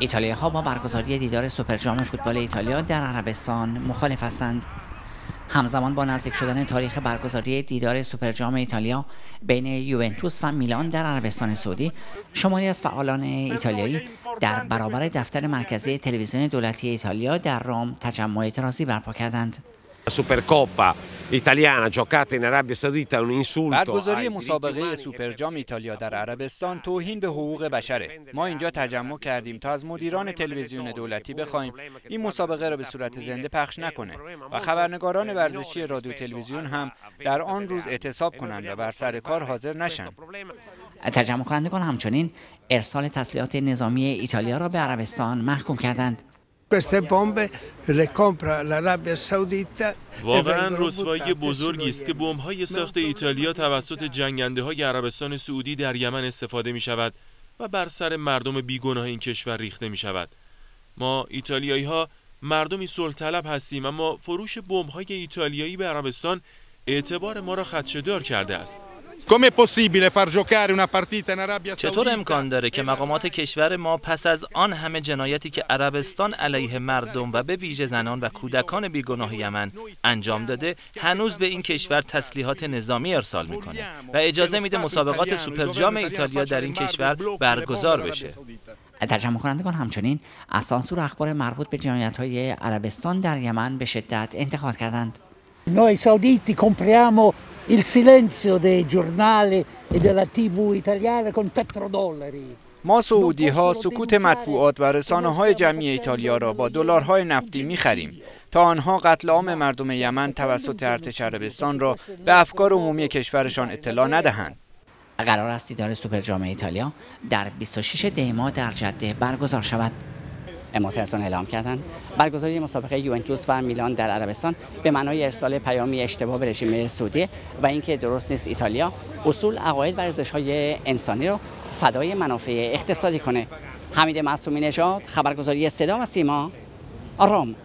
ایتالیا ها با برگزاری دیدار سوپرجام فوتبال ایتالیا در عربستان مخالف هستند. همزمان با نزدیک شدن تاریخ برگزاری دیدار سوپرجام ایتالیا بین یوونتوس و میلان در عربستان سعودی شماری از فعالان ایتالیایی در برابر دفتر مرکزی تلویزیون دولتی ایتالیا در روم تجمع اعتراضی برپا کردند. Supercoppa italiana giocata in Arabia Saudita un insulto برگزاری مسابقه سوپرجام ایتالیا در عربستان توهین به حقوق بشره ما اینجا تجمع کردیم تا از مدیران تلویزیون دولتی بخوایم این مسابقه را به صورت زنده پخش نکنه و خبرنگاران ورزشی رادیو تلویزیون هم در آن روز اعتصاب کنند و بر سر کار حاضر نشند تجمع کنندگان همچنین ارسال تسلیحات نظامی ایتالیا را به عربستان محکوم کردند queste bombe le compra l'Arabia Saudita واقعا رسوایی بزرگی است که های ساخت ایتالیا توسط جنگنده های عربستان سعودی در یمن استفاده می شود و بر سر مردم بیگناه این کشور ریخته می شود ما ایتالیایی ها مردمی صلح طلب هستیم اما فروش های ایتالیایی به عربستان اعتبار ما را خدشه‌دار کرده است. چطور امکان داره که مقامات کشور ما پس از آن همه جنایتی که عربستان علیه مردم و به ویژه زنان و کودکان بیگناه یمن انجام داده هنوز به این کشور تسلیحات نظامی ارسال می‌کنه و اجازه میده مسابقات سوپرجام ایتالیا در این کشور برگزار بشه ترجمه کنندگان همچنین اسانسور اخبار مربوط به جنایت های عربستان در یمن به شدت انتقاد کردند. Noi sauditi compriamo il silenzio dei giornali e della tv italiana con petrodollari. ما سعودی ها سکوت مطبوعات و رسانه های جمعی ایتالیا را با دلارهای نفتی می خریم تا آنها قتل عام مردم یمن توسط ارتش عربستان را به افکار عمومی کشورشان اطلاع ندهند. قرار است دیدار سوپر جام ایتالیا در 26 دیما در جده برگزار شود. معترضان اعلام کردند برگزاری مسابقه یوونتوس و میلان در عربستان به معنای ارسال پیامی اشتباه به رژیم سعودی و اینکه درست نیست ایتالیا اصول عقاید و های انسانی رو فدای منافع اقتصادی کنه. حمید معصومی نژاد خبرگزاری صدا و سیما آرام.